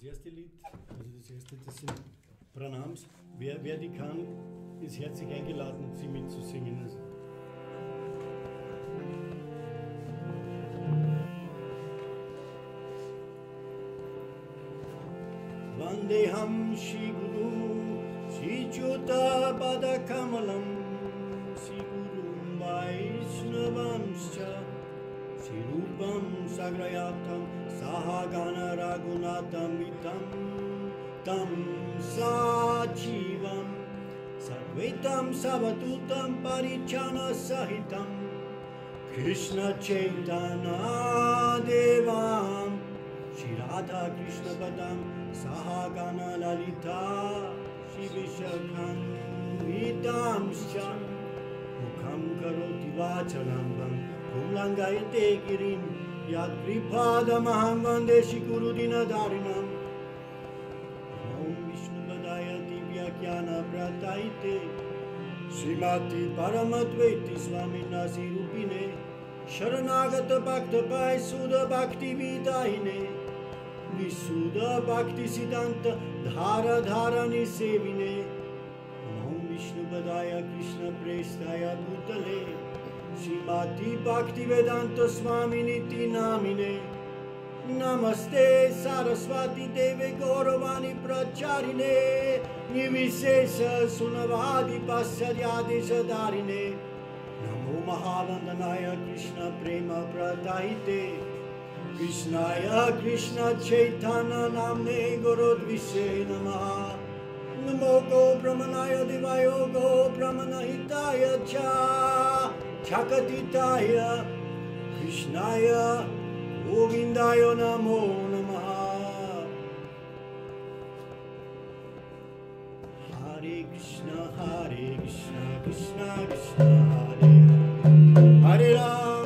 Das erste Lied, also das erste, das sind Pranams. Wer, wer die kann, ist herzlich eingeladen, sie mitzusingen. Also Vandeham Shri Guru Shri Juta Pada श्रीरूपं सग्रयातं साहा गान राघुनाथं मितं सा जीवं सर्वे तं सवदूतं परिच्छणसहितं कृष्णचेतानादेवां श्रीराधाकृष्णपदां मुखं करोति वाचलं කුලංගයතේ කිරින් යත්‍රිපාද මහං වන්දේ ශිකුරු දින ධාරිනම්. ඕම් විෂ්ණු පදාය දිව්‍යඥාන ප්‍රත්‍යයිතේ श्रीमती परमद्वैती स्वामीना श्री रूपिणे शरणागत भक्त पाय सुद भक्ति विदाहिने विशुद भक्ति सिद्धांत धार धारणी सेविने नौ विष्णु बदाय कृष्ण प्रेष्ठाय भूतले Shrimati Bhaktivedanta Swaminiti Namine Namaste Saraswati Deve Gauravani Pracharine Nivishesha Sunavadi Pasaryadi Sadarine Namo Mahavandanaya Krishna Prema Pratahite Krishnaya Krishna Chaitana Namne Gorodvise Namaha Namo Go Brahmanaya Divayo Go Brahmanahitaya Cha Chakatitaya Krishnaya Govindaya Namo Namaha. Hare Krishna Hare Krishna Krishna Krishna Hare Hare. Hare Ram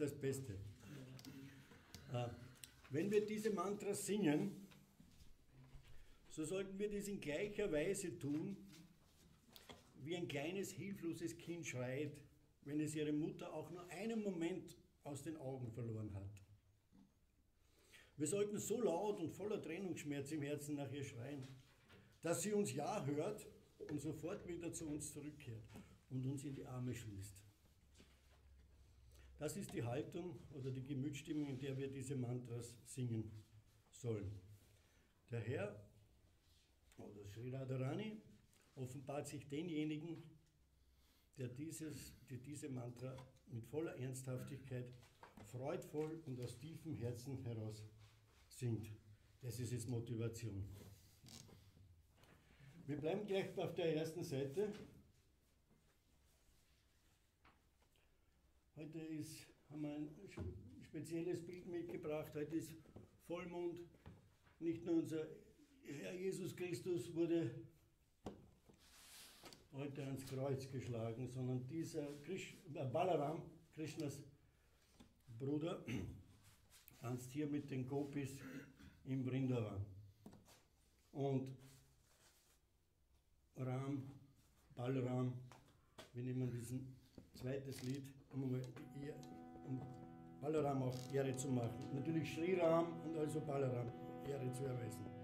ist das Beste. Äh, wenn wir diese Mantras singen, so sollten wir das in gleicher Weise tun, wie ein kleines, hilfloses Kind schreit, wenn es ihre Mutter auch nur einen Moment aus den Augen verloren hat. Wir sollten so laut und voller Trennungsschmerz im Herzen nach ihr schreien, dass sie uns ja hört und sofort wieder zu uns zurückkehrt und uns in die Arme schließt. Das ist die Haltung oder die Gemütsstimmung, in der wir diese Mantras singen sollen. Der Herr oder Sri Radharani offenbart sich denjenigen, der, dieses, der diese Mantra mit voller Ernsthaftigkeit, freudvoll und aus tiefem Herzen heraus singt. Das ist jetzt Motivation. Wir bleiben gleich auf der ersten Seite. Heute ist, haben wir ein spezielles Bild mitgebracht. Heute ist Vollmond. Nicht nur unser Herr Jesus Christus wurde heute ans Kreuz geschlagen, sondern dieser Krish, äh, Balaram, Krishnas Bruder, tanzt hier mit den Gopis im Vrindavan. Und Ram, Balram, wir nehmen diesen zweites Lied, um, um Balaram auch Ehre zu machen. Natürlich Sri Ram und also Balaram Ehre zu erweisen.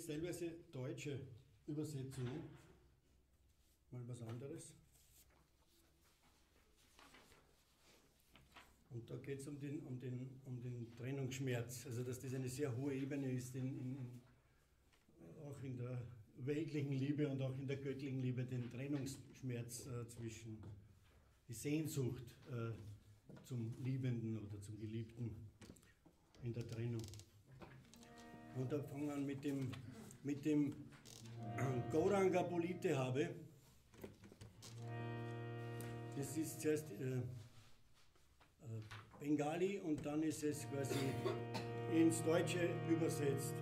Jetzt teilweise deutsche Übersetzungen. Mal was anderes. Und da geht es um den, um, den, um den Trennungsschmerz. Also, dass das eine sehr hohe Ebene ist, in, in, auch in der weltlichen Liebe und auch in der göttlichen Liebe, den Trennungsschmerz äh, zwischen die Sehnsucht äh, zum Liebenden oder zum Geliebten in der Trennung. Und da fangen wir an mit dem, mit dem Gauranga Polite habe. Das ist zuerst äh, äh, Bengali und dann ist es quasi ins Deutsche übersetzt.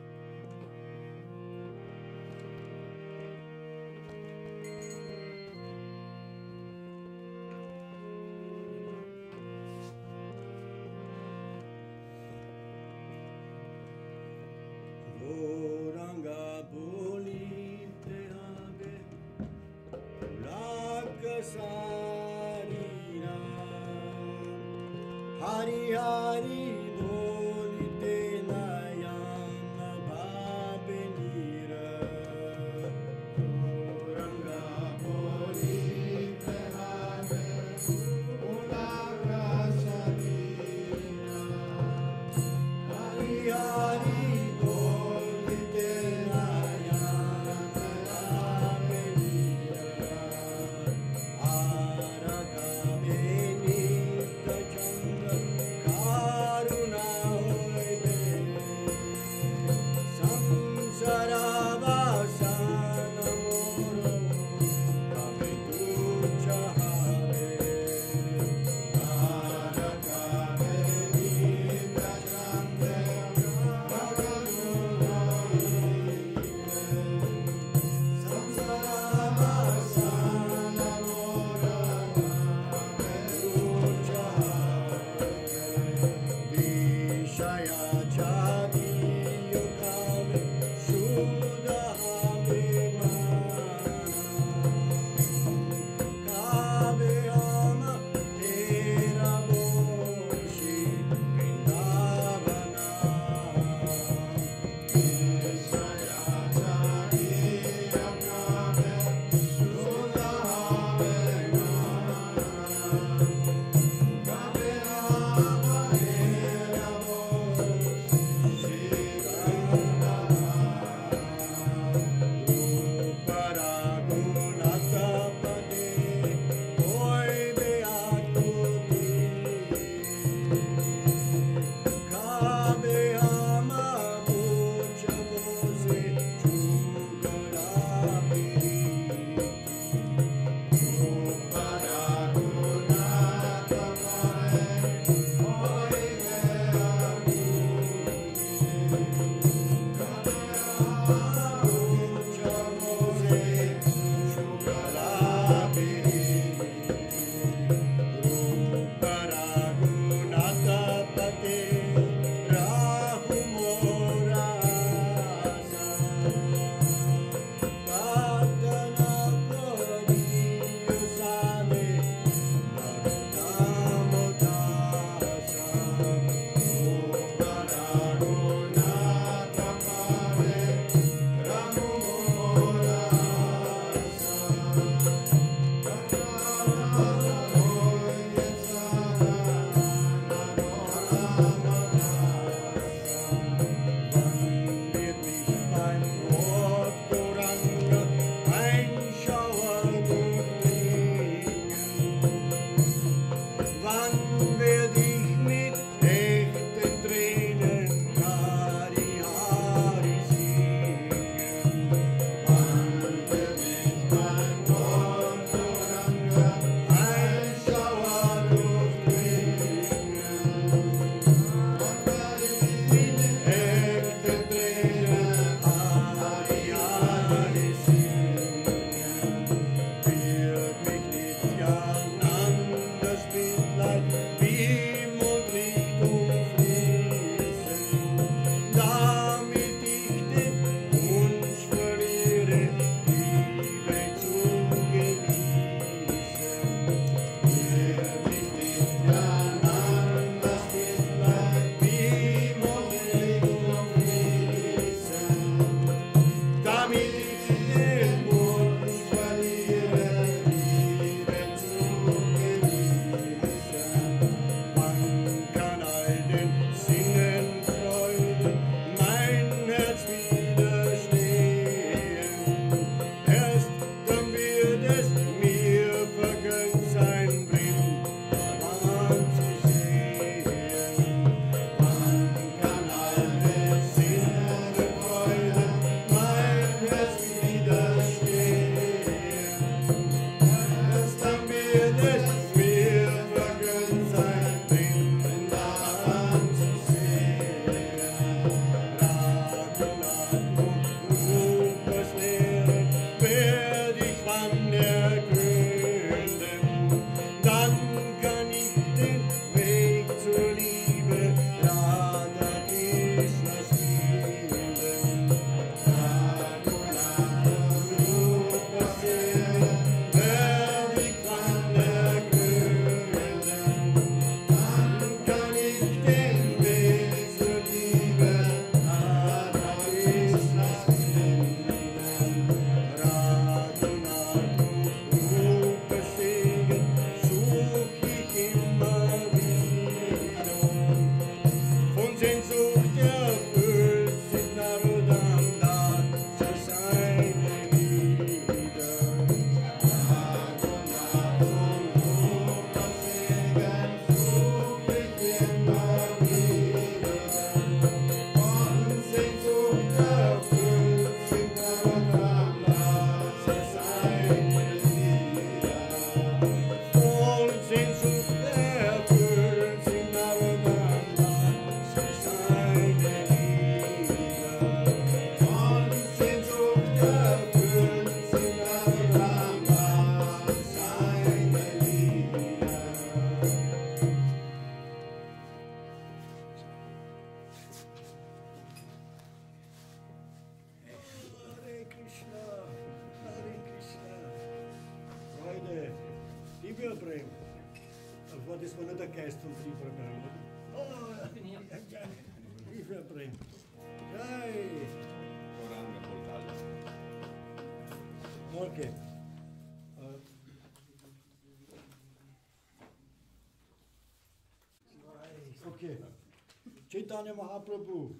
Chaitanya Mahaprabhu,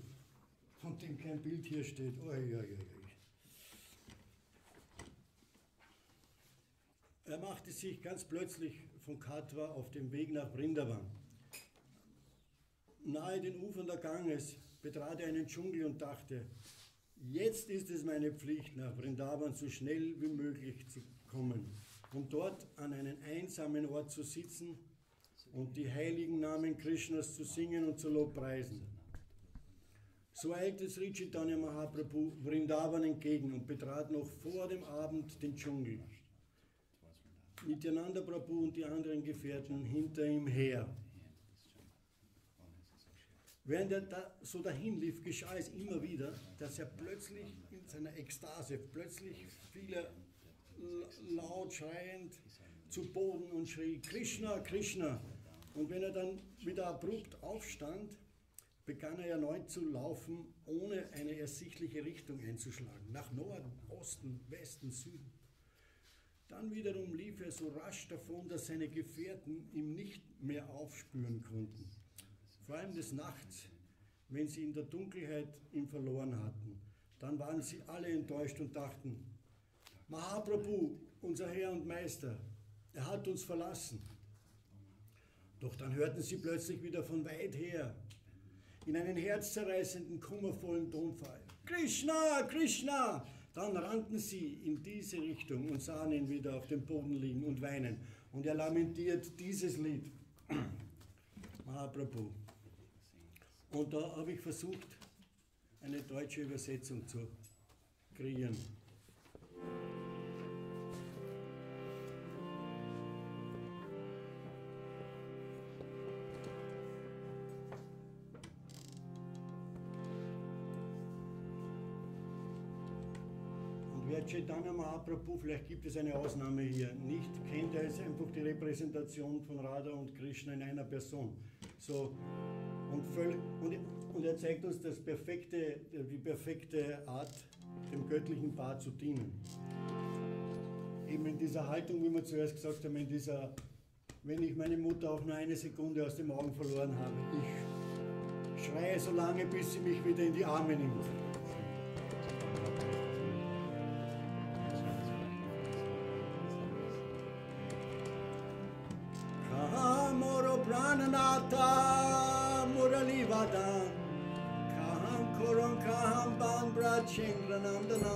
von dem kein Bild hier steht. Oi, oi, oi. Er machte sich ganz plötzlich von Katwa auf dem Weg nach Vrindavan. Nahe den Ufern der Ganges betrat er einen Dschungel und dachte, jetzt ist es meine Pflicht, nach Vrindavan so schnell wie möglich zu kommen, um dort an einen einsamen Ort zu sitzen und die heiligen Namen Krishnas zu singen und zu lobpreisen. So eilte Sri Chaitanya Mahaprabhu Vrindavan entgegen und betrat noch vor dem Abend den Dschungel. Nityananda Prabhu und die anderen Gefährten hinter ihm her. Während er da so dahin lief, geschah es immer wieder, dass er plötzlich in seiner Ekstase, plötzlich fiel er laut schreiend zu Boden und schrie, Krishna, Krishna. Und wenn er dann wieder abrupt aufstand, begann er erneut zu laufen, ohne eine ersichtliche Richtung einzuschlagen, nach Norden, Osten, Westen, Süden. Dann wiederum lief er so rasch davon, dass seine Gefährten ihn nicht mehr aufspüren konnten. Vor allem des Nachts, wenn sie in der Dunkelheit ihn verloren hatten. Dann waren sie alle enttäuscht und dachten, Mahaprabhu, unser Herr und Meister, er hat uns verlassen. Doch dann hörten sie plötzlich wieder von weit her, in einen herzzerreißenden, kummervollen Tonfall. Krishna, Krishna! Dann rannten sie in diese Richtung und sahen ihn wieder auf dem Boden liegen und weinen. Und er lamentiert dieses Lied. Mahaprabhu. Und da habe ich versucht, eine deutsche Übersetzung zu kreieren. Wer Chaitanya Mahaprabhu, vielleicht gibt es eine Ausnahme hier, nicht kennt, er ist einfach die Repräsentation von Radha und Krishna in einer Person. So, und, völ- und, und er zeigt uns das perfekte, die perfekte Art, dem göttlichen Paar zu dienen. Eben in dieser Haltung, wie wir zuerst gesagt haben, in dieser, wenn ich meine Mutter auch nur eine Sekunde aus den Augen verloren habe, ich schreie so lange, bis sie mich wieder in die Arme nimmt. Prananata Murali Vadan Kaham Koron Kaham Ban Brachingranandana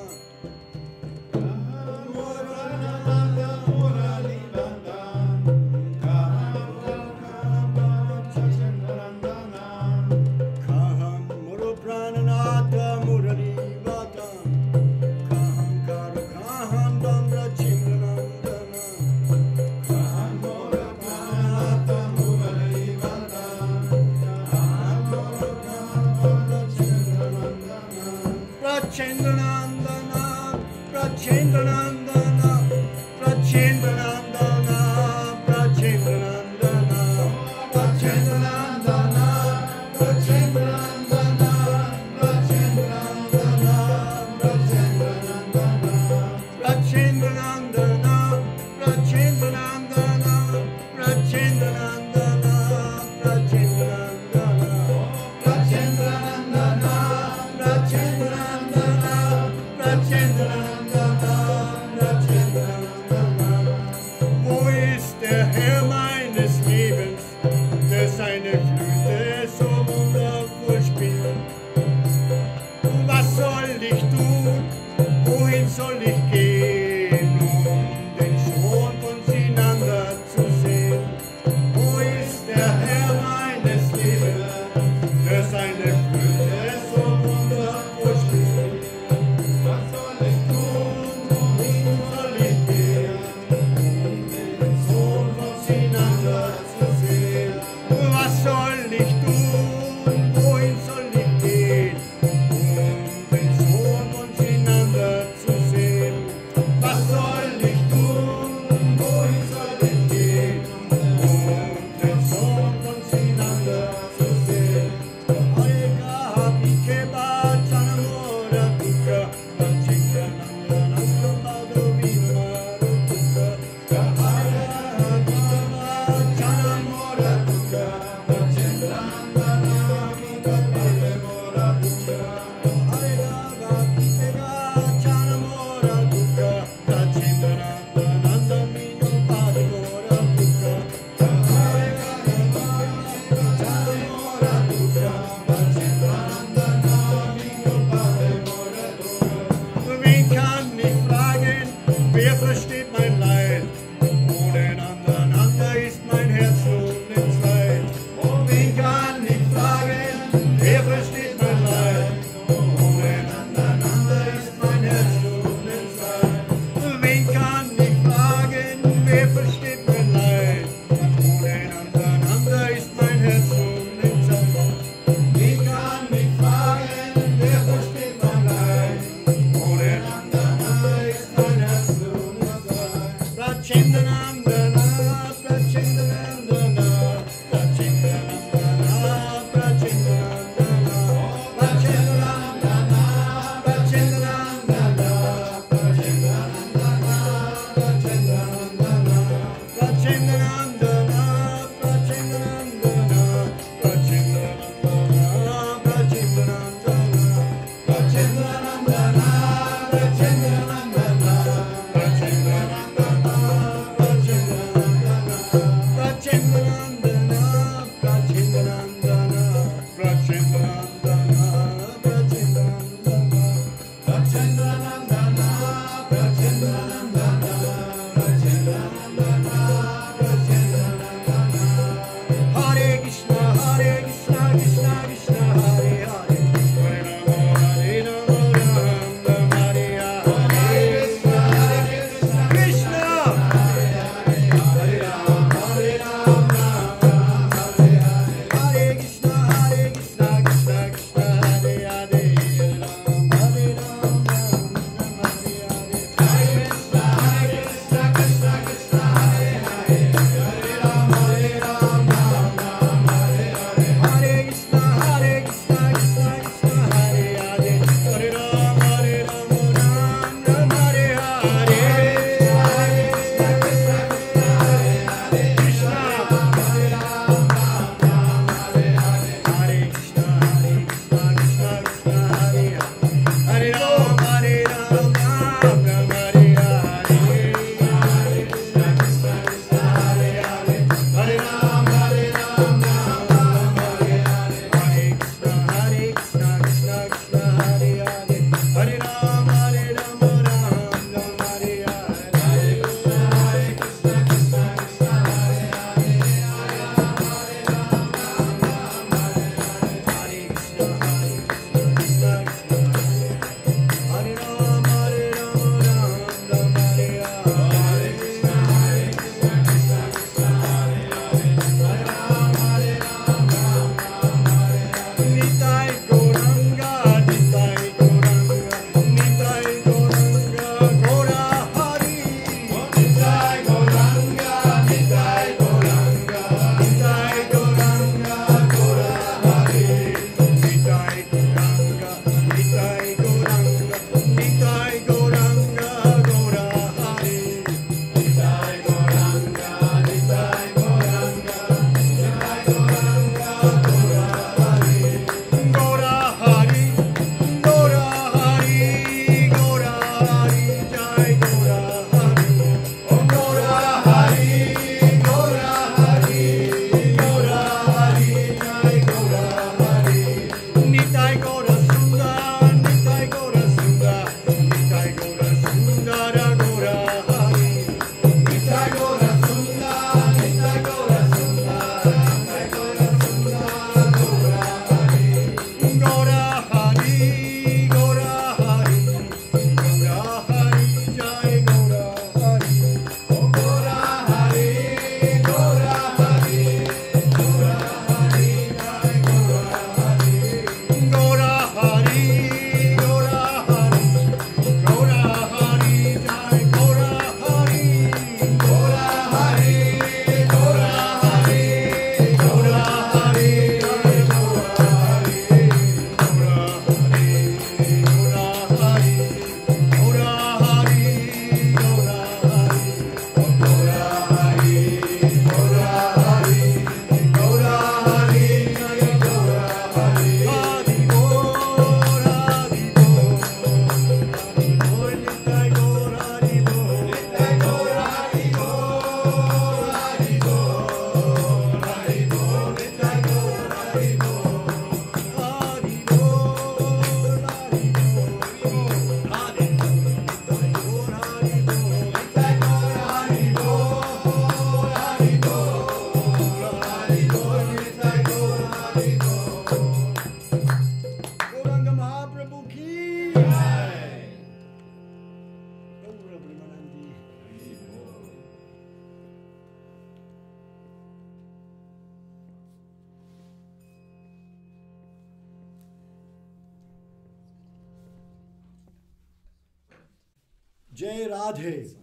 Radhe,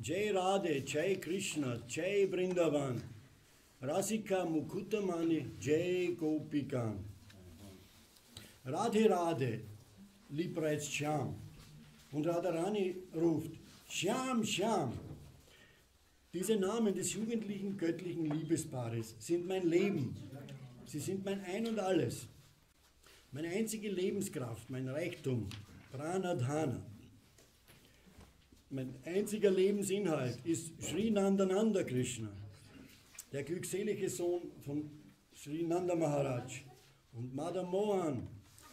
Jai Radhe, Jai Krishna, Jai Brindavan, Rasika Mukutamani, Jai Gopikan. Radhe Radhe, lieb bereits Shyam. Und Radharani ruft, Shyam, Shyam. Diese Namen des jugendlichen göttlichen Liebespaares sind mein Leben. Sie sind mein Ein und Alles. Meine einzige Lebenskraft, mein Reichtum, Pranadhana. Mein einziger Lebensinhalt ist Sri Nandananda Krishna, der glückselige Sohn von Sri Nanda Maharaj. Und Madam Mohan,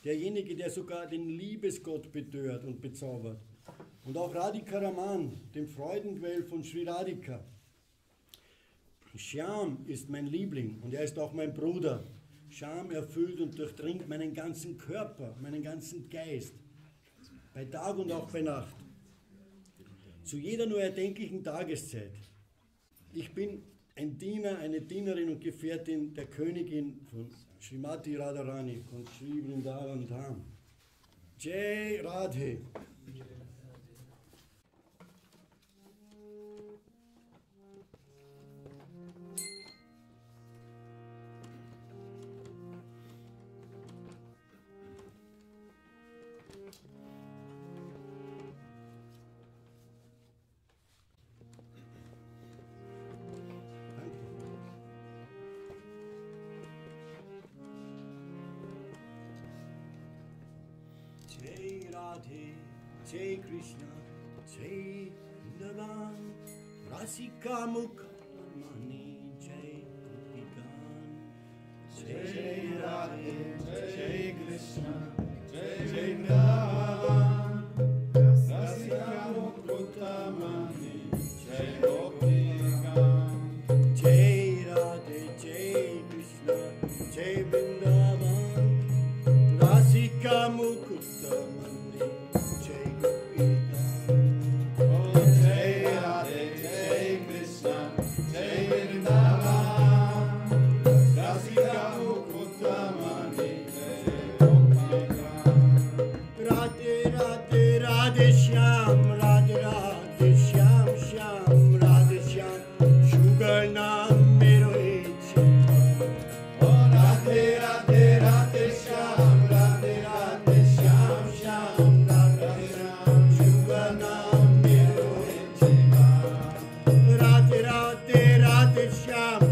derjenige, der sogar den Liebesgott betört und bezaubert. Und auch Radhika Raman, dem Freudenquell von Sri Radhika. Shyam ist mein Liebling und er ist auch mein Bruder. Scham erfüllt und durchdringt meinen ganzen Körper, meinen ganzen Geist, bei Tag und auch bei Nacht, zu jeder nur erdenklichen Tageszeit. Ich bin ein Diener, eine Dienerin und Gefährtin der Königin von Srimati Radharani, von Sri Vrindavan Dham. Jai Radhe. Radhe जय कृष्ण जय भवान् राशिकामुख Yeah.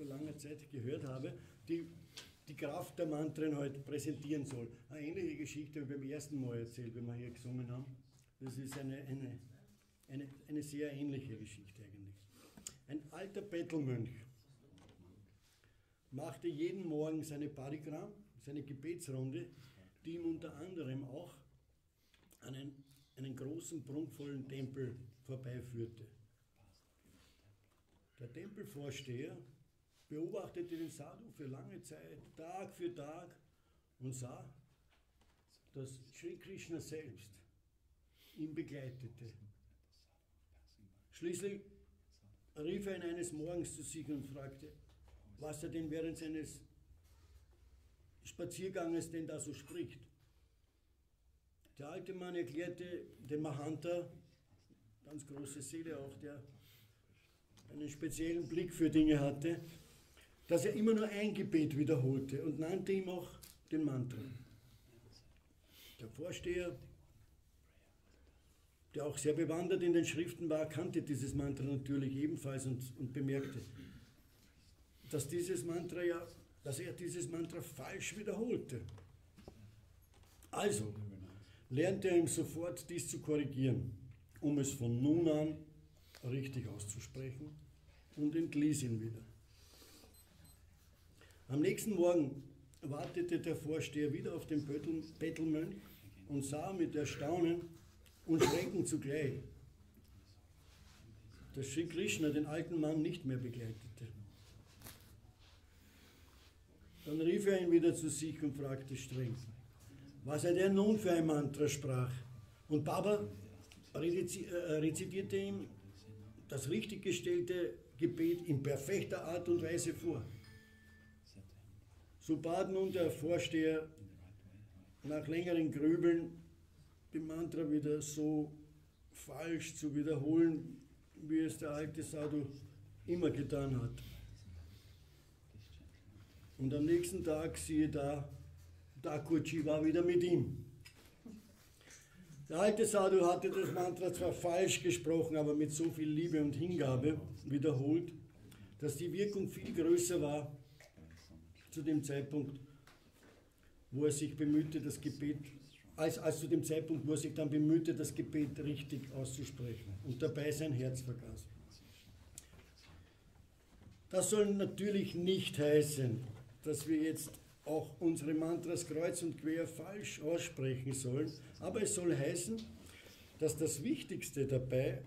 Vor langer Zeit gehört habe, die die Kraft der Mantren heute präsentieren soll. Eine ähnliche Geschichte habe ich beim ersten Mal erzählt, wenn wir hier gesungen haben. Das ist eine, eine, eine, eine sehr ähnliche Geschichte eigentlich. Ein alter Bettelmönch machte jeden Morgen seine Parigram, seine Gebetsrunde, die ihm unter anderem auch einen, einen großen, prunkvollen Tempel vorbeiführte. Der Tempelvorsteher beobachtete den Sadhu für lange Zeit, Tag für Tag, und sah, dass Sri Krishna selbst ihn begleitete. Schließlich rief er ihn eines Morgens zu sich und fragte, was er denn während seines Spazierganges denn da so spricht. Der alte Mann erklärte dem Mahanta, ganz große Seele auch, der einen speziellen Blick für Dinge hatte, dass er immer nur ein Gebet wiederholte und nannte ihm auch den Mantra. Der Vorsteher, der auch sehr bewandert in den Schriften war, kannte dieses Mantra natürlich ebenfalls und, und bemerkte, dass dieses Mantra ja, dass er dieses Mantra falsch wiederholte. Also lernte er ihm sofort, dies zu korrigieren, um es von nun an richtig auszusprechen und entließ ihn wieder. Am nächsten Morgen wartete der Vorsteher wieder auf den Bettel, Bettelmönch und sah mit Erstaunen und Schrecken zugleich, dass Sri Krishna den alten Mann nicht mehr begleitete. Dann rief er ihn wieder zu sich und fragte streng, was er denn nun für ein Mantra sprach. Und Baba äh, rezitierte ihm das richtig gestellte Gebet in perfekter Art und Weise vor. So bat nun der Vorsteher nach längeren Grübeln den Mantra wieder so falsch zu wiederholen, wie es der alte Sadhu immer getan hat. Und am nächsten Tag siehe da, Dakurji war wieder mit ihm. Der alte Sadhu hatte das Mantra zwar falsch gesprochen, aber mit so viel Liebe und Hingabe wiederholt, dass die Wirkung viel größer war zu dem Zeitpunkt, wo er sich bemühte, das Gebet, als, als zu dem Zeitpunkt, wo er sich dann bemühte, das Gebet richtig auszusprechen und dabei sein Herz vergaß. Das soll natürlich nicht heißen, dass wir jetzt auch unsere Mantras kreuz und quer falsch aussprechen sollen, aber es soll heißen, dass das Wichtigste dabei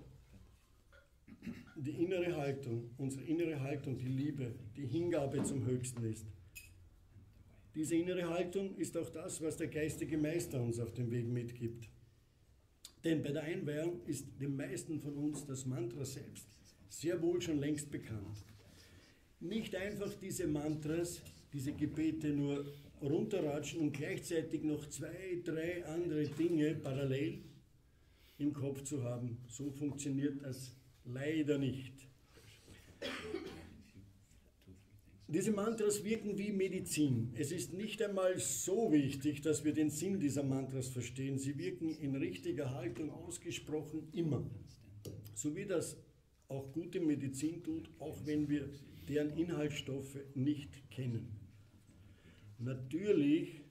die innere Haltung, unsere innere Haltung, die Liebe, die Hingabe zum Höchsten ist. Diese innere Haltung ist auch das, was der geistige Meister uns auf dem Weg mitgibt. Denn bei der Einweihung ist den meisten von uns das Mantra selbst sehr wohl schon längst bekannt. Nicht einfach diese Mantras, diese Gebete nur runterratschen und gleichzeitig noch zwei, drei andere Dinge parallel im Kopf zu haben. So funktioniert das leider nicht. Diese Mantras wirken wie Medizin. Es ist nicht einmal so wichtig, dass wir den Sinn dieser Mantras verstehen. Sie wirken in richtiger Haltung ausgesprochen immer. So wie das auch gute Medizin tut, auch wenn wir deren Inhaltsstoffe nicht kennen. Natürlich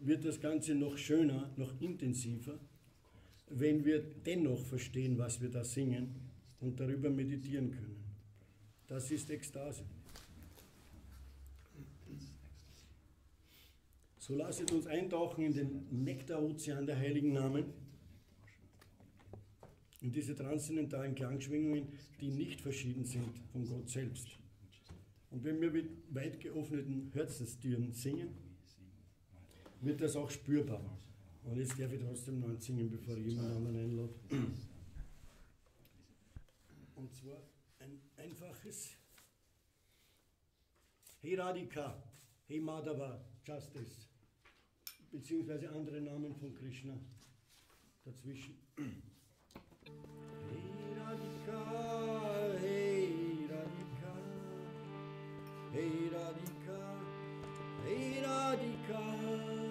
wird das Ganze noch schöner, noch intensiver, wenn wir dennoch verstehen, was wir da singen und darüber meditieren können. Das ist Ekstase. So lasset uns eintauchen in den Nektarozean der heiligen Namen, in diese transzendentalen Klangschwingungen, die nicht verschieden sind von Gott selbst. Und wenn wir mit weit geöffneten Herzenstüren singen, wird das auch spürbar. Und jetzt darf ich trotzdem noch singen, bevor ich jemand anderen einlade. Und zwar ein einfaches Hey Radhika, Hey Madhava, Justice, beziehungsweise andere Namen von Krishna dazwischen. Hey Radhika, Hey Radhika, Hey Radhika, Hey Radhika,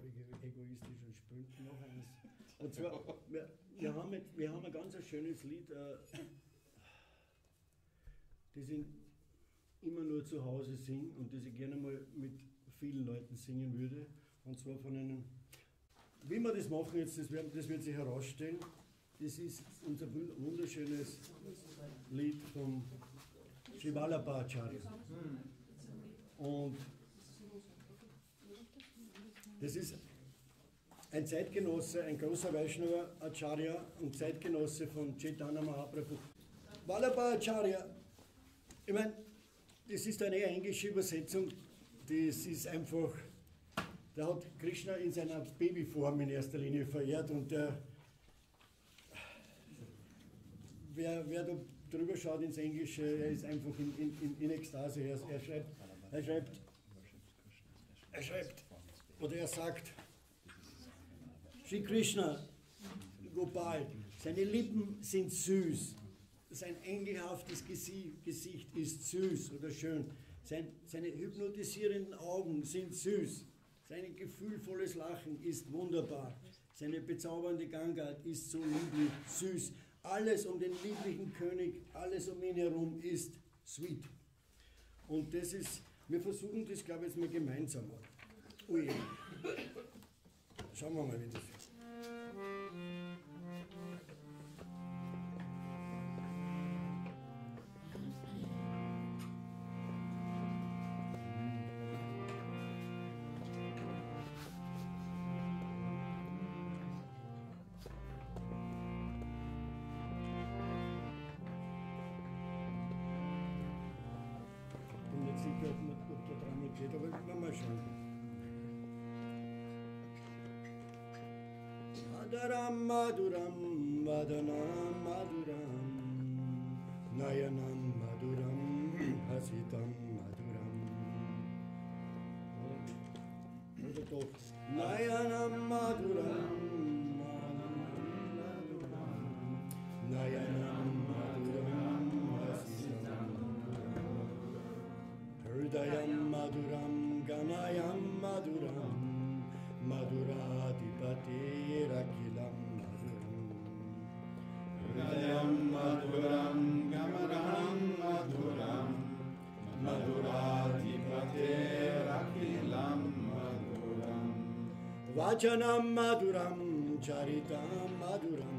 völlig egoistisch und spiele noch eins. Und zwar, wir, wir, haben, jetzt- wir haben ein ganz schönes Lied, äh, das ich immer nur zu Hause singe und das ich gerne mal mit vielen Leuten singen würde. Und zwar von einem wie wir das machen jetzt, das wird, das wird sich herausstellen. Das ist unser wun- wunderschönes Lied vom Shivalabhacharya. Und das ist ein Zeitgenosse, ein großer Vaishnava Acharya und Zeitgenosse von Chaitanya Mahaprabhu. Vallabhacharya, ich meine, das ist eine englische Übersetzung, das ist einfach der hat Krishna in seiner Babyform in erster Linie verehrt und der, wer, wer da drüber schaut ins Englische, er ist einfach in, in, in, in Ekstase. Er, er, schreibt, er schreibt, er schreibt, oder er sagt, Sri Krishna, Gopal, seine Lippen sind süß, sein engelhaftes Gesi- Gesicht ist süß oder schön, sein, seine hypnotisierenden Augen sind süß, sein gefühlvolles Lachen ist wunderbar, seine bezaubernde Gangart ist so lieblich, süß, alles um den lieblichen König, alles um ihn herum ist sweet. Und das ist, wir versuchen das, glaube ich, jetzt mal gemeinsam. Ui. Schauen wir mal, wie das Maduram Vadanam Maduram. Nayanam Maduram Hasitam Maduram. Nayanam Maduram वचनम मधुरं, चरितं मधुरं,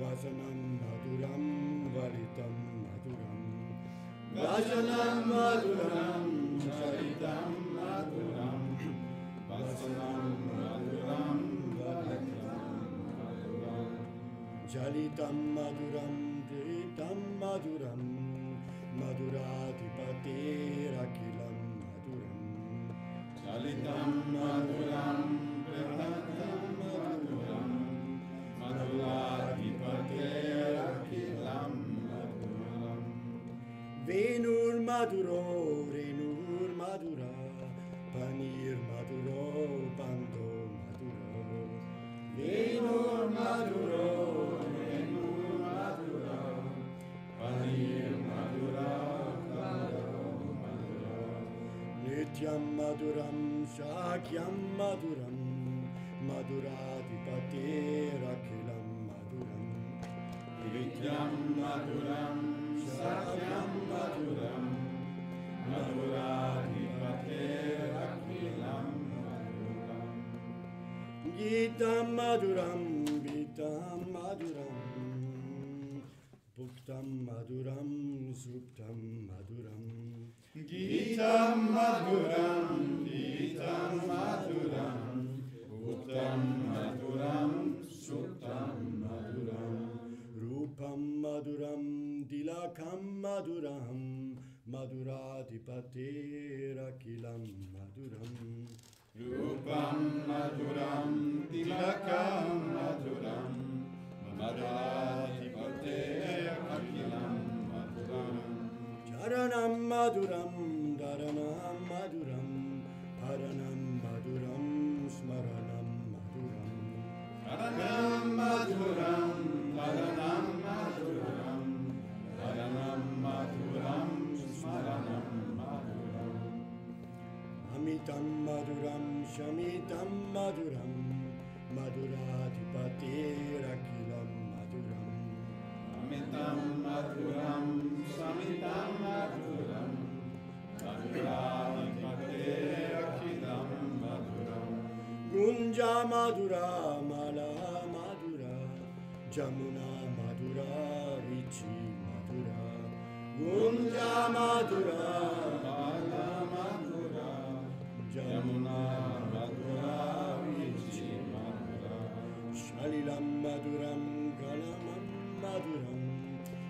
वचनं मधुरं वलितं मधुरं। वचनं मधुरं, चरितं मधुरं, वचनं मधुरं चलितं मधुरं। धृतं मधुरं मधुराधिपतेरखिलं मधुरं। चलितं मधुरं Nityam Maduram Shakyam Maduram Maduradipati Rakilam Maduram Nityam Maduram Shakyam Maduram Maduradipati Rakilam Maduram Gitam Maduram Vitam Maduram Puktam Maduram Suptam Maduram, maduram. Gita maduram, Gita maduram, uttam maduram, suttam maduram, Rupam Maduram, Dilakam madurati Madhuradipate Rakilam maduram, Rupam Maduram, Dilakam madurati Madhuradipate Rakilam Paranam Maduram Dharanam Maduram Paranam Maduram Smaranam Maduram. Paranam Maduram Paranam Maduram Paranam Maduram Smaranam Maduram. Amitam Maduram Shamitam Maduram Madhurati Patiraki अमितं मधुरं समितं मधुरं गङ्गाधिपते रक्षितं मधुरं मधुरा, मला मधुरा, जमुना मधुरा रुचि मधुरा। गुञ्जा मधुरा, माला मधुरा, जमुना मधुरा रुचि मधुरा। सलिलं मधुरं गणमं मधुरम्।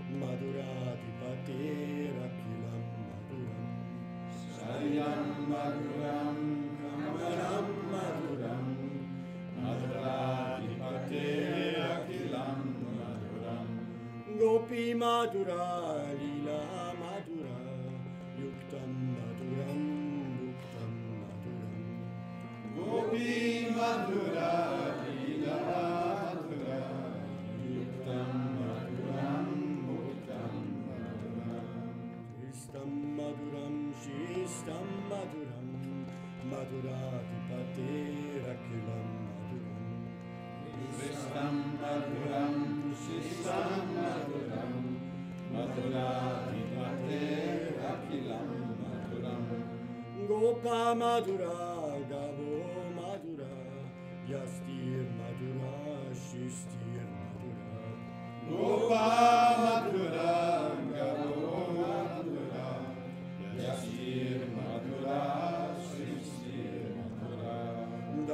मधुराधिपतेरखिलं मधुरं शरीरं मधुरं कमलं मधुरं मधुराधिपतेरखिलं मधुरं गोपीमधुरा लीला मधुरा युक्तं मधुरं युक्तं मधुरं गोपीमधुरा लीला Madhuram Madhuram Madhuradipatirakhilam Madhuram Vistam Madhuram Shistam Madhuram Madhuradipatirakhilam Madhuram Gopa Madhura Gavo Madhura Yastir Madhura Shistir Madhura Gopa Madhura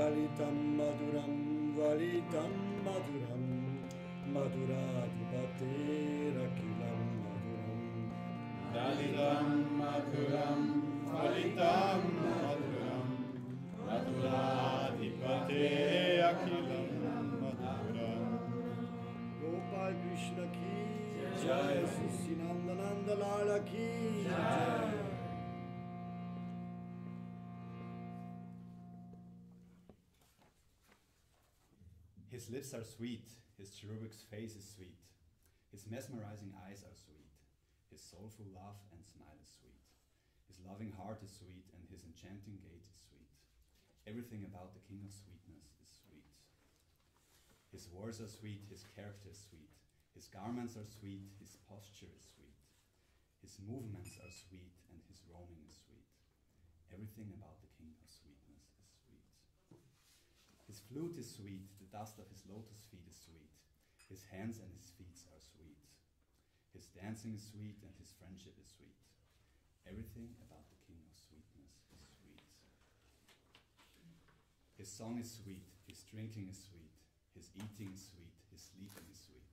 Valitam Maduram, Valitam Maduram, Madhuradhipathirakilam Maduram. Dalitam Maduram, Valitam Maduram, Madhuradhipathirakilam Maduram. Gopal Krishna ki, Jai Sinandananda Lala ki, Jai. His lips are sweet, his cherubic face is sweet, his mesmerizing eyes are sweet, his soulful laugh and smile is sweet, his loving heart is sweet, and his enchanting gait is sweet. Everything about the King of Sweetness is sweet. His words are sweet, his character is sweet, his garments are sweet, his posture is sweet, his movements are sweet, and his roaming is sweet. Everything about the King of Sweetness is sweet. His flute is sweet, the dust of his lotus feet is sweet. His hands and his feet are sweet. His dancing is sweet, and his friendship is sweet. Everything about the King of Sweetness is sweet. His song is sweet, his drinking is sweet, his eating is sweet, his sleeping is sweet.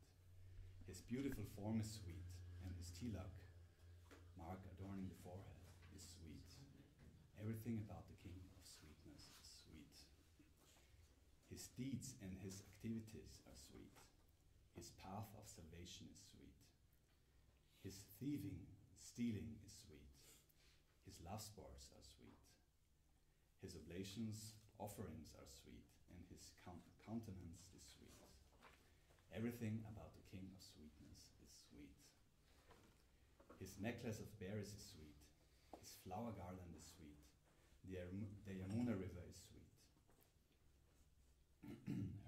His beautiful form is sweet, and his tilak, mark adorning the forehead, is sweet. Everything about the King of Sweetness is sweet. His deeds and his activities are sweet. His path of salvation is sweet. His thieving, stealing is sweet. His love sports are sweet. His oblations, offerings are sweet, and his countenance is sweet. Everything about the King of Sweetness is sweet. His necklace of berries is sweet. His flower garland is sweet. The, the Yamuna River is sweet.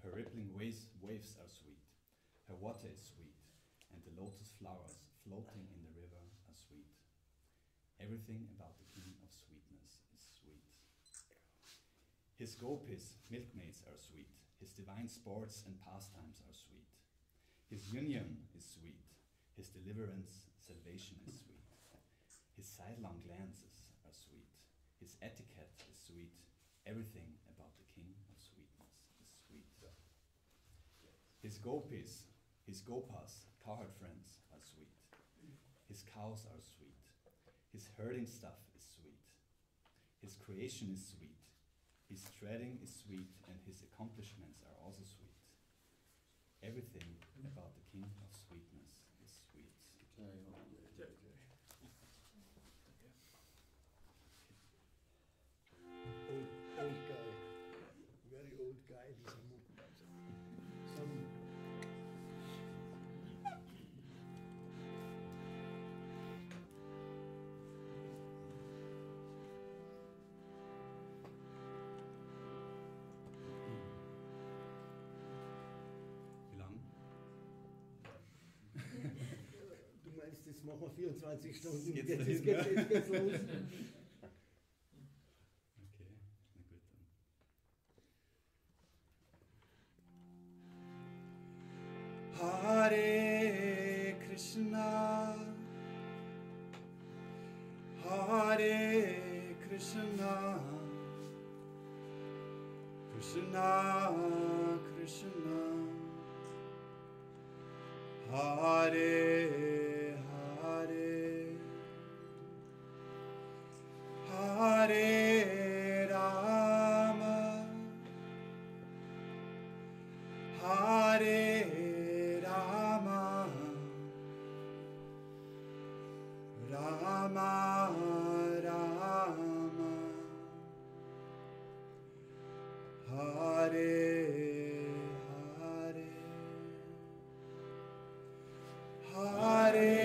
Her rippling waves, waves are sweet. Her water is sweet. And the lotus flowers floating in the river are sweet. Everything about the King of Sweetness is sweet. His gopis, milkmaids, are sweet. His divine sports and pastimes are sweet. His union is sweet. His deliverance, salvation is sweet. His sidelong glances are sweet. His etiquette is sweet. Everything about the King His gopis, his gopas, cowherd friends, are sweet. His cows are sweet. His herding stuff is sweet. His creation is sweet. His treading is sweet, and his accomplishments are also sweet. Everything about the king jetzt machen wir 24 Stunden, jetzt, jetzt, jetzt, jetzt geht's los. it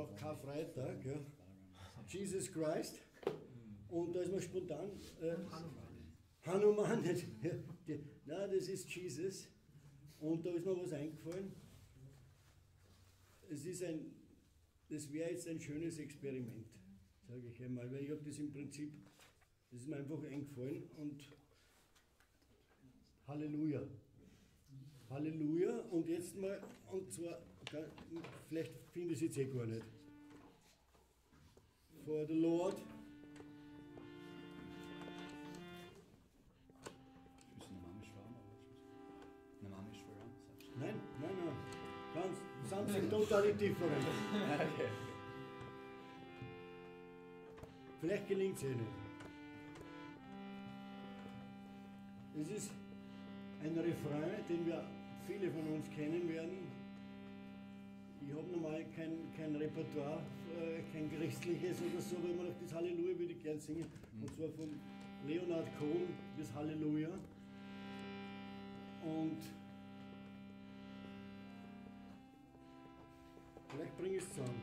auch Karfreitag. Ja. Jesus Christ. Und da ist mir spontan. Äh, Hanuman. Nein, das ist Jesus. Und da ist mir was eingefallen. Es ist ein, das wäre jetzt ein schönes Experiment, sage ich einmal, weil ich habe das im Prinzip, das ist mir einfach eingefallen und Halleluja. Halleluja. Und jetzt mal, und zwar, vielleicht finde ich es jetzt eh gar nicht. For the Lord. Ist eine Mama schwanger? Eine Mama ist schwanger, sagst du? Nein, nein, nein. Ganz, something totally different. Okay. Vielleicht gelingt es eh nicht. Es ist ein Refrain, den wir viele von uns kennen werden. Ich habe normal kein, kein Repertoire, äh, kein christliches oder so, aber immer noch das Halleluja würde ich gern singen. Und zwar von Leonard Cohen, das Halleluja. Und vielleicht bringe ich es zusammen.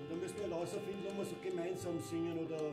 Und dann müssen wir herausfinden, ob wir so gemeinsam singen oder.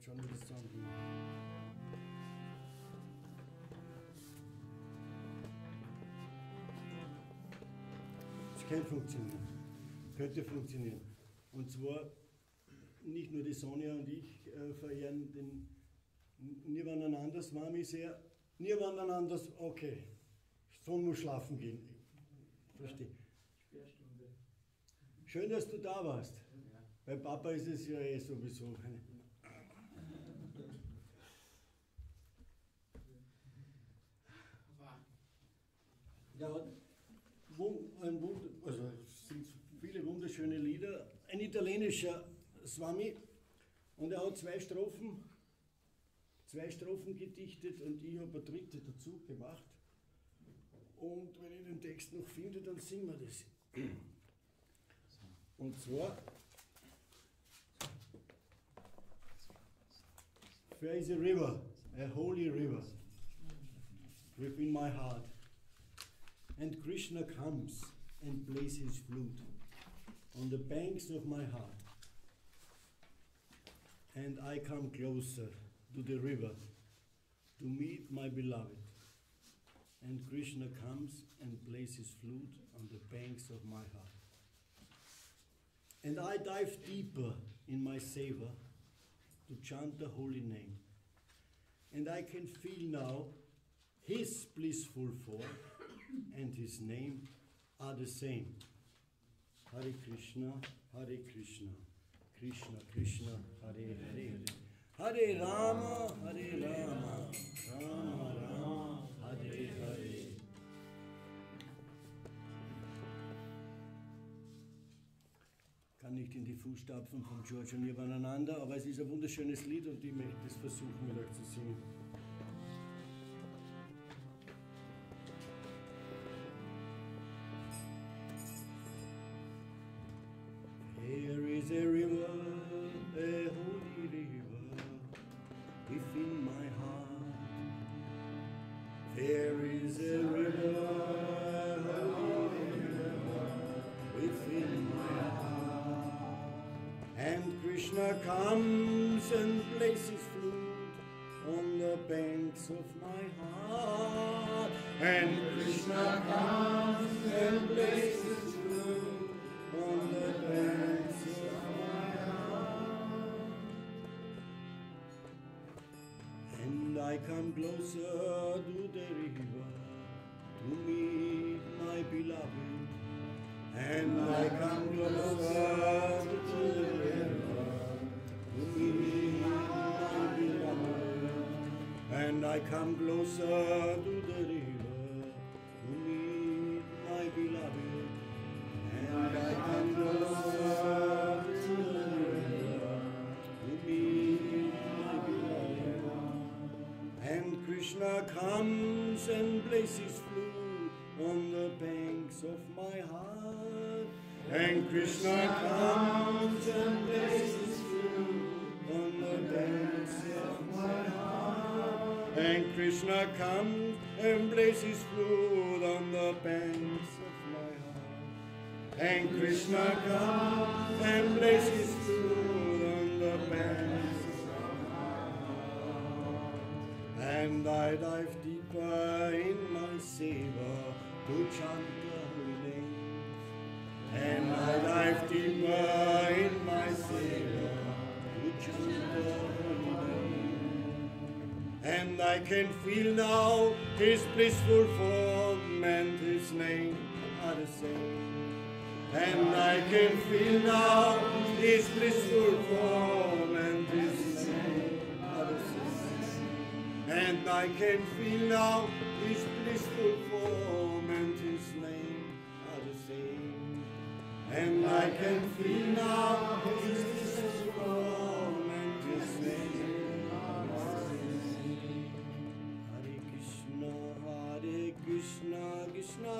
Ich muss überhaupt schauen, wie das zusammenkommt. Das könnte funktionieren. Könnte funktionieren. Und zwar nicht nur die Sonja und ich äh, verehren den Nirvana Swami sehr. Nirvana okay. Sohn muss schlafen gehen. Verstehe. Sperrstunde. Schön, dass du da warst. Bei Papa ist es ja eh sowieso. Ja, wun- ein also sind viele wunderschöne Lieder. Ein italienischer Swami und er hat zwei Strophen, zwei Strophen gedichtet und ich habe eine dritte dazu gemacht. Und wenn ich den Text noch finde, dann singen wir das. Und zwar There is a river, a holy river within my heart. And Krishna comes and plays his flute on the banks of my heart. And I come closer to the river to meet my beloved. And Krishna comes and plays his flute on the banks of my heart. And I dive deeper in my savor to chant the holy name. And I can feel now his blissful form and his name are the same. Hare Krishna, Hare Krishna, Krishna Krishna, Hare Hare. Hare Rama, Hare Rama, Rama Rama, Hare Hare. Kann nicht in die Fußstapfen von George und Nirvana, aber es ist ein wunderschönes Lied und ich möchte es versuchen mit euch zu singen. His flute on the banks of my heart. And Krishna comes and plays his flute on the banks of my heart. And I come closer to the river to meet my beloved. And I come closer to the river to meet And I come closer to the river to meet my beloved. And I come closer to the river to meet my beloved. Krishna comes and blazes blue on the banks of my heart. And Krishna comes and blazes And Krishna comes and blazes blue on the banks of my heart. And Krishna comes and blazes blue on the banks of my heart. and I dive deeper in my savor to chant the holy name. And I dive deeper in my savor to chant the holy name. And I can feel now his blissful form and his name are the same. And I can feel now his blissful form and his name are the same. And I can feel now his blissful form and his name are the same. And I can feel now his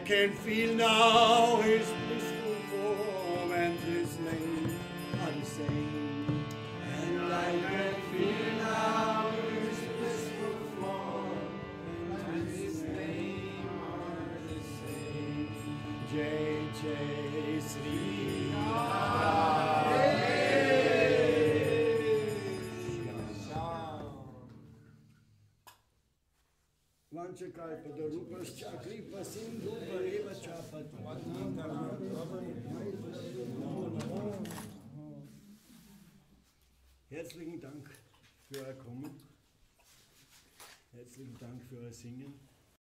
I can feel now. herzlichen Dank für euer Kommen. Herzlichen Dank für euer Singen.